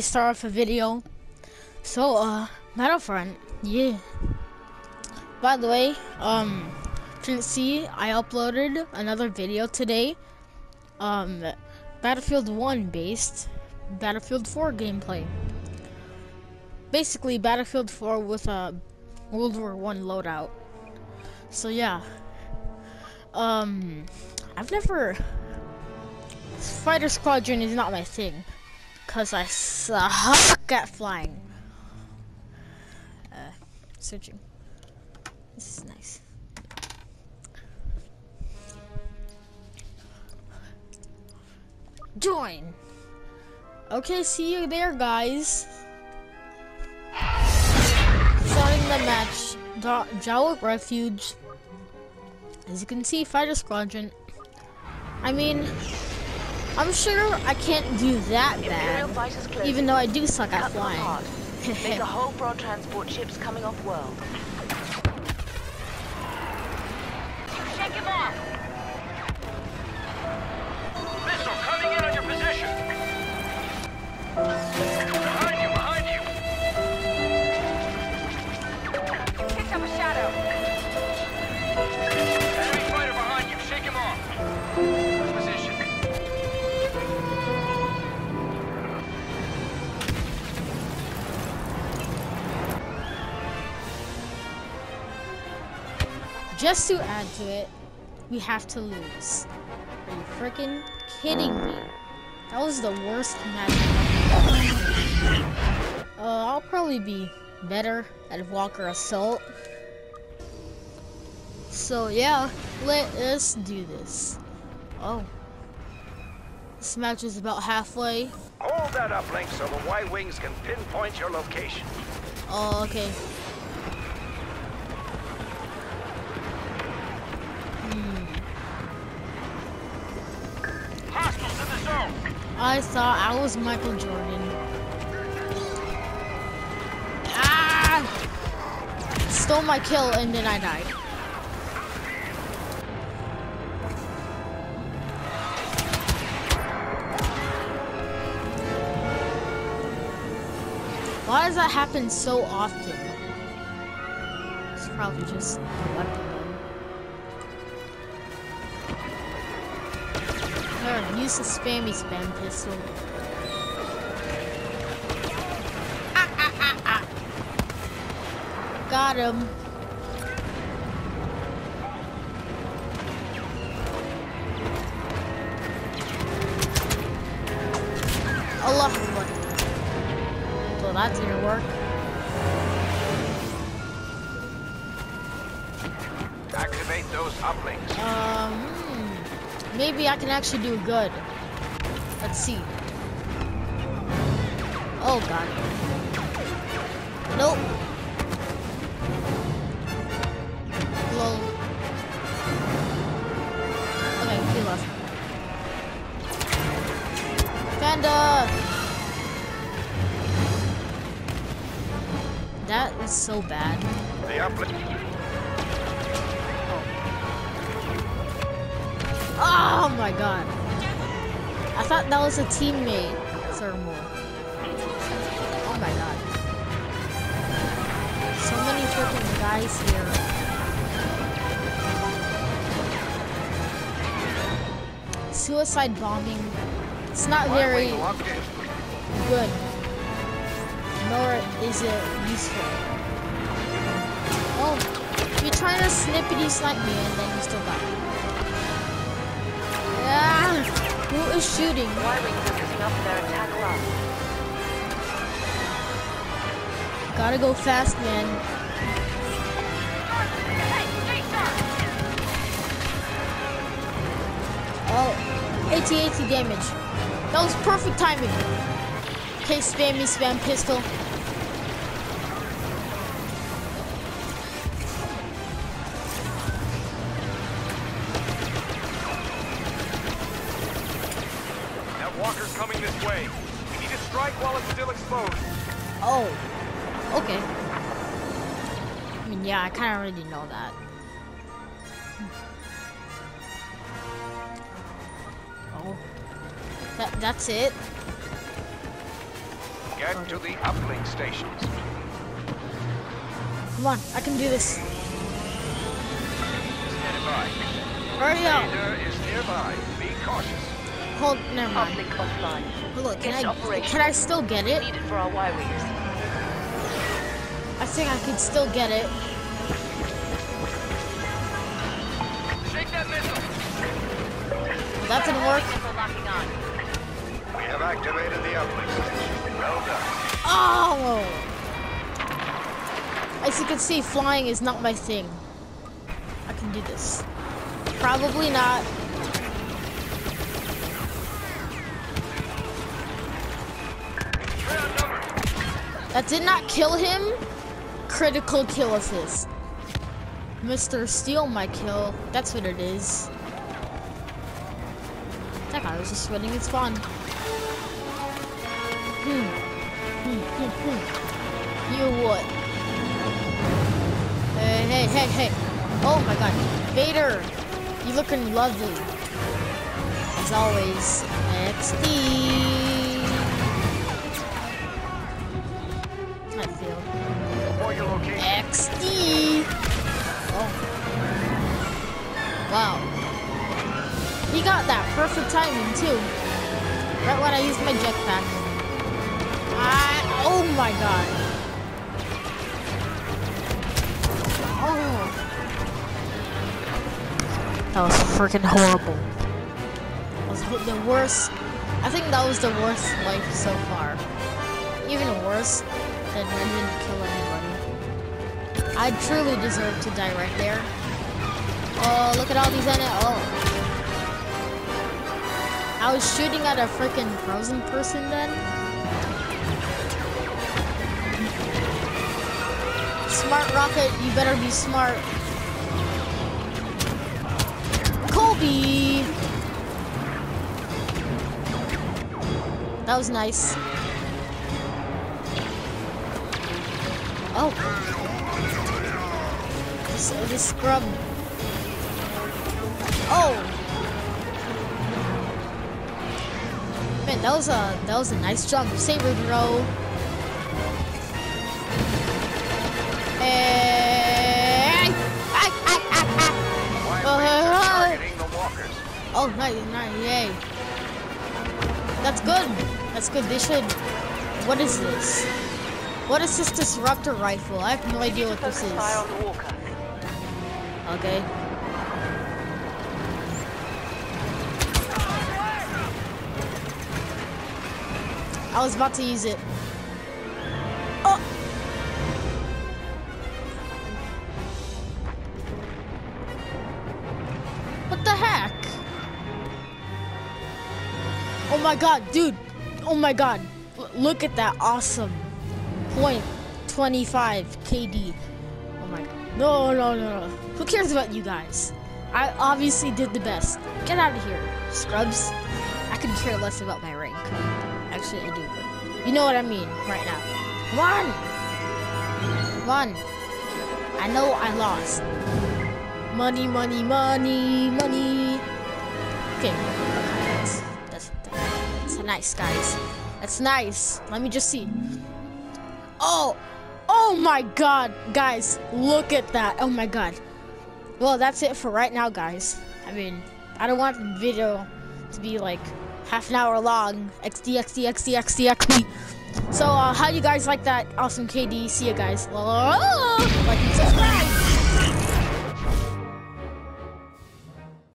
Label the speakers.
Speaker 1: start off a video. So, uh, Battlefront, yeah. By the way, um, didn't see, I uploaded another video today. Um, Battlefield 1 based Battlefield 4 gameplay. Basically, Battlefield 4 with a World War 1 loadout. So, yeah. Um, I've never. Fighter Squadron is not my thing. Because I suck at flying. Uh, searching. This is nice. Join! Okay, see you there, guys. Starting the match, Jawa Refuge. As you can see, Fighter Squadron. I mean, I'm sure I can't do that bad, even though I do suck at flying.
Speaker 2: Make a whole broad transport ships coming off world. Shake him off!
Speaker 1: Just to add to it, we have to lose. Are you freaking kidding me? That was the worst match. Uh, I'll probably be better at Walker Assault. So yeah, let us do this. Oh. This match is about halfway.
Speaker 3: Hold that up, Link, so the Y-Wings can pinpoint your location.
Speaker 1: Oh, okay. I thought I was Michael Jordan. Ah! Stole my kill and then I died. Why does that happen so often? It's probably just the weapon. Use the spammy spam pistol. Ah, ah, ah. Got him. Allah Well, that didn't work.
Speaker 3: Activate those uplinks.
Speaker 1: Um, hmm, maybe I can actually do good. Let's see. Oh god. Nope. Lol. Okay, he left. Panda! That is so bad. Oh my god. I thought that was a teammate, Thermal. Oh my god. So many freaking guys here. Suicide bombing. It's not very
Speaker 3: Y-Wing locked in.
Speaker 1: good. Nor is it useful. Oh, you're trying to snippety snipe me and then you still got shooting?
Speaker 2: Y-Wings are picking up their attack run.
Speaker 1: Gotta go fast, man. Oh, 80 80 damage. That was perfect timing. Okay, spam me, spam pistol.
Speaker 4: This way. We need to strike while it's still exposed.
Speaker 1: Oh, okay. I mean, yeah, I kind of already know that. Oh, that that's it.
Speaker 3: Get to the uplink stations.
Speaker 1: Come on, I can do this.
Speaker 3: Stand by.
Speaker 1: Hurry up.
Speaker 3: Leader is nearby. Be cautious.
Speaker 1: Hold, never mind.
Speaker 2: Uplink offline.
Speaker 1: Hold can
Speaker 2: Get
Speaker 1: I,
Speaker 2: operational.
Speaker 1: can I still get it?
Speaker 2: Needed for our Y-wings.
Speaker 1: I think I could still get it.
Speaker 4: Shake that missile!
Speaker 1: That didn't work.
Speaker 2: Missile locking on.
Speaker 3: We have activated the uplink station. Well done.
Speaker 1: Oh! As you can see, flying is not my thing. I can do this. Probably not. That did not kill him. Critical kill assist. Mr. Steal my kill. That's what it is. That guy was just winning his fun. Hmm. Hmm, hmm, hmm. You what? Hey, hey, hey, hey. Oh my god. Vader, you looking lovely. As always, XD. Timing too. Right when I used my jetpack. I, oh my god. Oh. That was freaking horrible. That was the worst. I think that was the worst life so far. Even worse than I didn't kill anybody. I truly deserve to die right there. Oh, look at all these enemies. Oh. I was shooting at a freaking frozen person then. Smart rocket, you better be smart. Colby! That was nice. Oh. This, this scrub. Oh. That was a that was a nice jump. Saber throw. Oh,
Speaker 3: are targeting the walkers.
Speaker 1: Oh, nice, nice, yay. That's good. That's good. They should. What is this? What is this disruptor rifle? I have no idea what this is.
Speaker 2: on the walker.
Speaker 1: Okay. I was about to use it. Oh! What the heck? Oh my god, dude. Oh my god. L- look at that awesome point 25 KD. Oh my god. No, no, no, no. Who cares about you guys? I obviously did the best. Get out of here, scrubs. I could care less about my rank. Do, you know what I mean right now. Come on. I know I lost. Money, money, money, money. Okay. That's, that's, that's nice, guys. That's nice. Let me just see. Oh, oh my god, guys, look at that. Oh my god. Well, that's it for right now, guys. I mean, I don't want the video to be like half an hour long. XD, XD, XD, XD, XD. So, uh, how you guys like that awesome KD? See you guys. Like and subscribe.